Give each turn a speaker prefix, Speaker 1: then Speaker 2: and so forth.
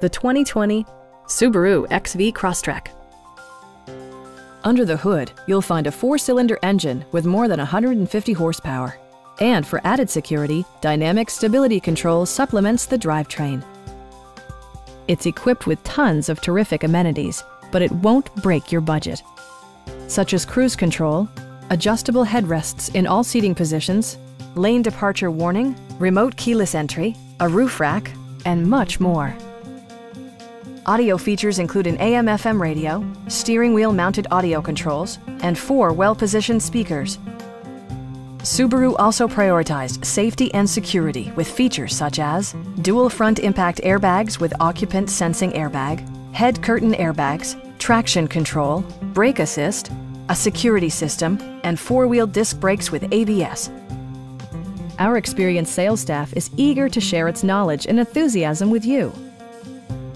Speaker 1: the 2020 Subaru XV Crosstrek. Under the hood, you'll find a four-cylinder engine with more than 150 horsepower. And for added security, Dynamic Stability Control supplements the drivetrain. It's equipped with tons of terrific amenities, but it won't break your budget. Such as cruise control, adjustable headrests in all seating positions, lane departure warning, remote keyless entry, a roof rack, and much more. Audio features include an AM FM radio, steering wheel mounted audio controls, and four well positioned speakers. Subaru also prioritized safety and security with features such as dual front impact airbags with occupant sensing airbag, head curtain airbags, traction control, brake assist, a security system, and four wheel disc brakes with ABS. Our experienced sales staff is eager to share its knowledge and enthusiasm with you.